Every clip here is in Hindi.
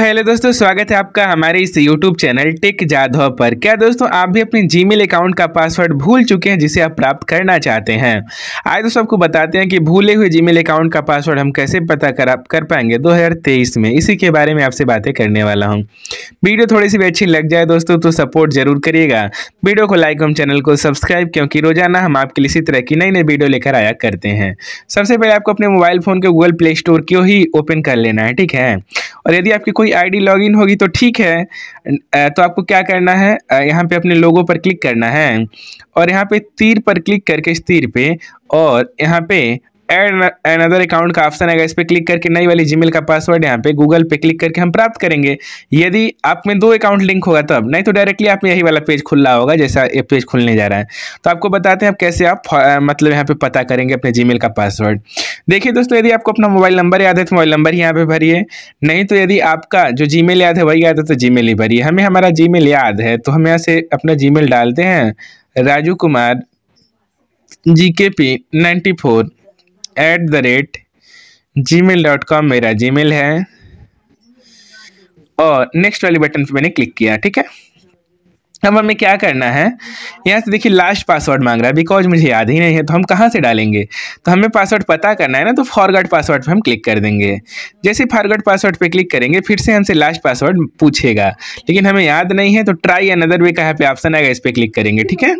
हेलो दोस्तों, स्वागत है आपका हमारे इस यूट्यूब चैनल टेक जाधव पर। क्या दोस्तों, आप भी अपने Gmail अकाउंट का पासवर्ड भूल चुके हैं, जिसे आप प्राप्त करना चाहते हैं? आज दोस्तों, आपको बताते हैं कि भूले हुए Gmail अकाउंट का पासवर्ड हम कैसे पता कर कर पाएँगे 2023 में। इसी के बारे में आपसे बातें करने वाला हूँ। वीडियो थोड़ी सी भी अच्छी लग जाए दोस्तों तो सपोर्ट ज़रूर करिएगा। वीडियो को लाइक और चैनल को सब्सक्राइब क्योंकि रोज़ाना हम आपके लिए इसी तरह की नई नई वीडियो लेकर आया करते हैं। सबसे पहले आपको अपने मोबाइल फ़ोन के गूगल प्ले स्टोर को ही ओपन कर लेना है, ठीक है? और यदि आपकी कोई आईडी लॉगिन होगी तो ठीक है। तो आपको क्या करना है? यहाँ पे अपने लोगों पर क्लिक करना है। और यहाँ पे तीर पर क्लिक करके इस तीर पे और यहाँ पे एड अनदर अकाउंट का ऑप्शन आएगा, इस पर क्लिक करके नई वाली जीमेल का पासवर्ड यहाँ पे गूगल पे क्लिक करके हम प्राप्त करेंगे। यदि आप में दो अकाउंट लिंक होगा तब, नहीं तो डायरेक्टली आप में यही वाला पेज खुला होगा जैसा ये पेज खुलने जा रहा है। तो आपको बताते हैं आप कैसे आप मतलब यहाँ पे पता करेंगे अपने जी का पासवर्ड देखिए दोस्तों, यदि आपको अपना मोबाइल नंबर याद है तो मोबाइल नंबर ही यहाँ पे भरिए। नहीं तो यदि आपका जो जी याद है वही याद है तो जी ही भरिए। हमें हमारा जी याद है तो हम यहाँ से अपना जी डालते हैं। Raju Kumar G K P ninety four at the rate Gmail dot com मेरा जी मेल है। और नेक्स्ट वाले बटन पे मैंने क्लिक किया, ठीक है? अब हमें क्या करना है? यहाँ से देखिए लास्ट पासवर्ड मांग रहा है। बिकॉज़ मुझे याद ही नहीं है तो हम कहाँ से डालेंगे? तो हमें पासवर्ड पता करना है ना तो फॉरगट पासवर्ड पे हम क्लिक कर देंगे। जैसे फॉरगट पासवर्ड पे क्लिक करेंगे, फिर से हमसे लास्ट पासवर्ड पूछेगा। लेकिन हमें याद नहीं है तो ट्राई अनदर वे कहाँ पे ऑप्शन आएगा, इस पर क्लिक करेंगे, ठीक है?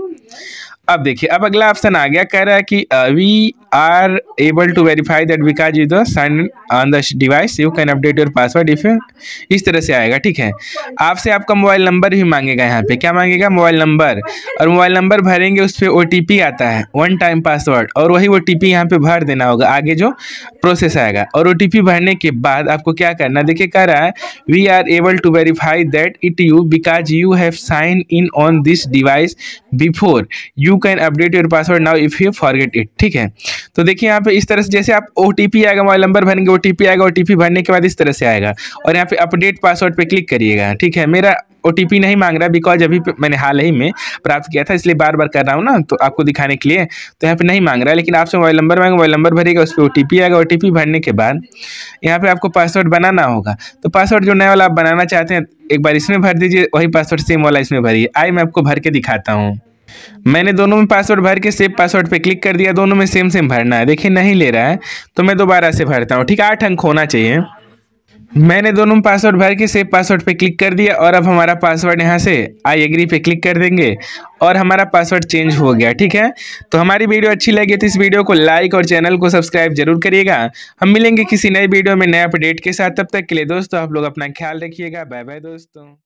अब देखिए, अब अगला ऑप्शन आ गया, कह रहा है कि we are able to verify that because you the sign on the device you can update your password if इस तरह से आएगा, ठीक है? आपसे आपका मोबाइल नंबर भी मांगेगा यहाँ पे। क्या मांगेगा? मोबाइल नंबर और मोबाइल नंबर भरेंगे, उस पर ओ आता है वन टाइम पासवर्ड और वही ओ टी पी यहाँ पे भर देना होगा, आगे जो प्रोसेस आएगा। और ओ भरने के बाद आपको क्या करना, देखिए, कह रहा है we are able to verify that it you because you have sign in on this device before you can update your password now if you forget it ठीक है? तो देखिए यहाँ पे इस तरह से जैसे आप OTP आएगा मोबाइल नंबर भरेंगे ओ आएगा OTP भरने के बाद इस तरह से आएगा। और यहाँ पे अपडेट पासवर्ड पे क्लिक करिएगा, ठीक है? मेरा OTP नहीं मांग रहा बिकॉज़ अभी मैंने हाल ही में प्राप्त किया था, इसलिए बार बार कर रहा हूँ ना तो आपको दिखाने के लिए तो यहाँ पे नहीं मांग रहा है लेकिन आपसे मोबाइल नंबर मांगे मोबाइल नंबर भरेगा, उस पर ओ आएगा ओ भरने के बाद यहाँ पे आपको पासवर्ड बनाना होगा। तो पासवर्ड जो नया वाला आप बनाना चाहते हैं, एक बार इसमें भर दीजिए, वही पासवर्ड सेम वाला इसमें भरिए। आई मैं आपको भर के दिखाता हूँ। मैंने दोनों में पासवर्ड भर के सेव पासवर्ड पे क्लिक कर दिया, दोनों में सेम सेम भरना है। देखिए, नहीं ले रहा है तो मैं दोबारा से भरता हूँ, ठीक? आठ अंक होना चाहिए। मैंने दोनों में पासवर्ड भर के सेव पासवर्ड पे क्लिक कर दिया और अब हमारा पासवर्ड यहाँ से आई एग्री पे क्लिक कर देंगे और हमारा पासवर्ड चेंज हो गया, ठीक है? तो हमारी वीडियो अच्छी लगी तो इस वीडियो को लाइक और चैनल को सब्सक्राइब ज़रूर करिएगा। हम मिलेंगे किसी नए वीडियो में नए अपडेट के साथ। तब तक के लिए दोस्तों, आप लोग अपना ख्याल रखिएगा। बाय बाय दोस्तों।